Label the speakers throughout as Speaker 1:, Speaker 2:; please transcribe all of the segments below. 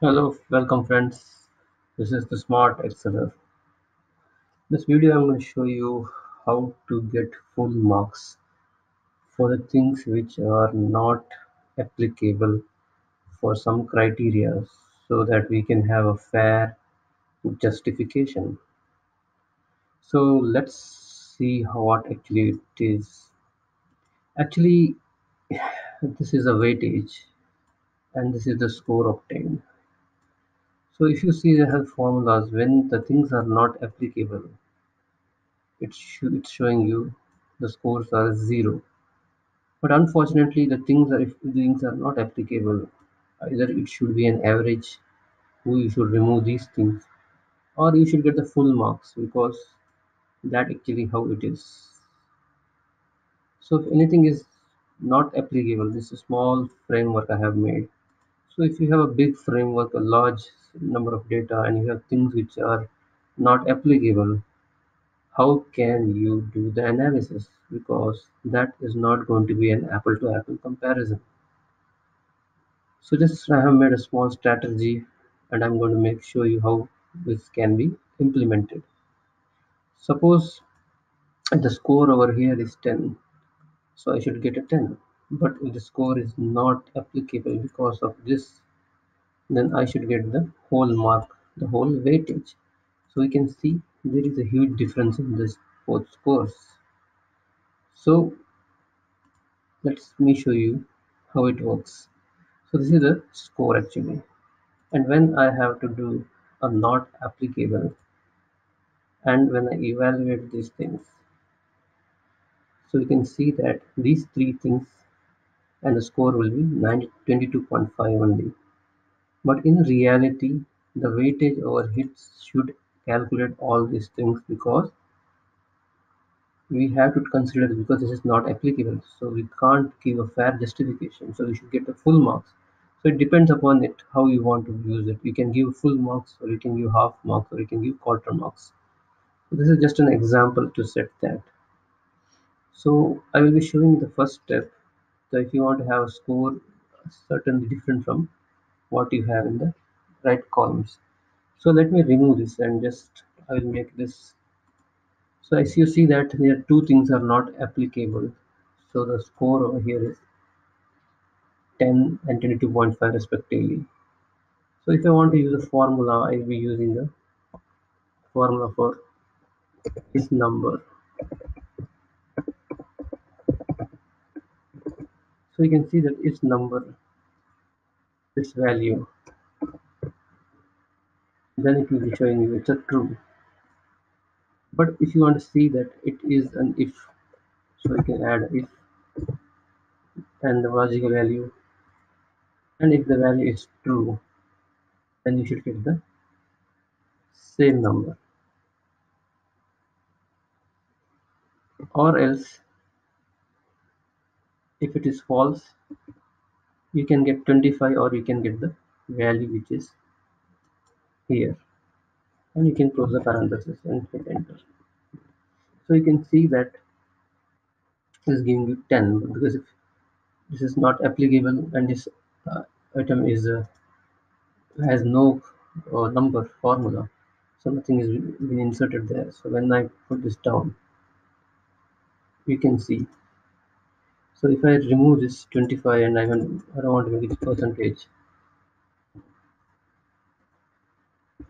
Speaker 1: Hello, welcome friends. This is the Smart Exceller. This video I'm going to show you how to get full marks for the things which are not applicable for some criteria so that we can have a fair justification. So let's see how what actually it is. Actually, this is a weightage and this is the score obtained. So if you see the health formulas, when the things are not applicable, it's, it's showing you the scores are zero. But unfortunately, the things are if things are not applicable, either it should be an average, who you should remove these things, or you should get the full marks because that actually how it is. So if anything is not applicable, this is a small framework I have made. So if you have a big framework, a large number of data, and you have things which are not applicable, how can you do the analysis? Because that is not going to be an apple to apple comparison. So just I have made a small strategy and I'm going to make show you how this can be implemented. Suppose the score over here is 10 so I should get a 10 but the score is not applicable because of this. Then I should get the whole mark the whole weightage. So we can see there is a huge difference in this both scores. So let me show you how it works. So this is the score actually. And when I have to do a not applicable and when I evaluate these things so you can see that these three things and the score will be 22.5 only. But in reality the weightage over hits should calculate all these things because we have to consider because this is not applicable. So we can't give a fair justification. So we should get the full marks. So it depends upon it how you want to use it. You can give full marks or you can give half marks or you can give quarter marks. So this is just an example to set that. So I will be showing the first step so if you want to have a score certainly different from what you have in the right columns. So let me remove this and just I will make this. So as you see that there two things are not applicable. So the score over here is 10 and 22.5 respectively. So if I want to use a formula I will be using the formula for this number so you can see that its number this value. Then it will be showing you it's a true. But if you want to see that it is an if so you can add if and the logical value. And if the value is true then you should get the same number. Or else if it is false you can get 25 or you can get the value which is here. And you can close the parenthesis and hit enter. So you can see that is giving you 10 because if this is not applicable and this uh, item is uh, has no uh, number formula so nothing is been inserted there. So when I put this down you can see so if I remove this 25 and I don't want to make it percentage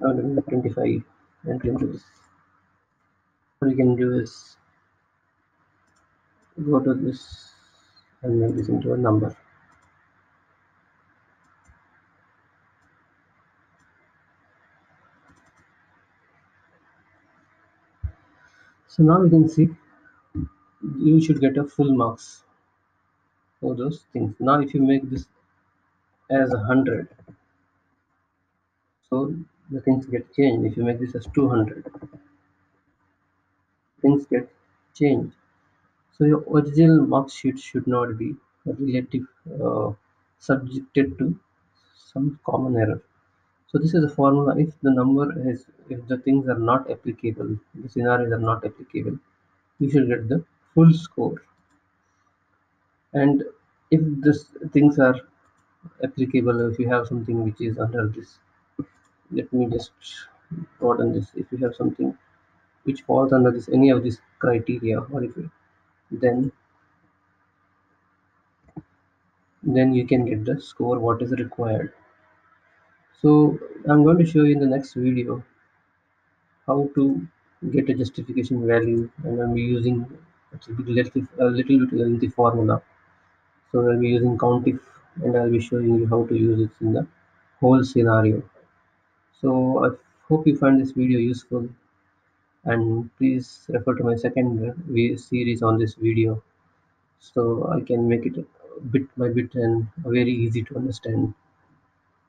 Speaker 1: I want to make 25 and into this. What you can do is go to this and make this into a number. So now you can see you should get a full marks for those things. Now if you make this as a hundred so the things get changed. If you make this as 200 things get changed. So your original mark sheet should not be relative uh, subjected to some common error. So this is a formula. If the number is if the things are not applicable the scenarios are not applicable you should get the full score and if this things are applicable if you have something which is under this let me just broaden this. If you have something which falls under this any of these criteria or if you, then then you can get the score what is required. So i'm going to show you in the next video how to get a justification value and i'm using a little, a little bit in the formula so i'll be using countif and i'll be showing you how to use it in the whole scenario so i hope you find this video useful and please refer to my second series on this video so I can make it bit by bit and very easy to understand.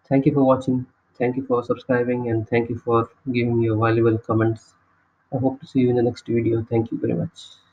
Speaker 1: Thank you for watching. Thank you for subscribing and thank you for giving your valuable comments. I hope to see you in the next video. Thank you very much.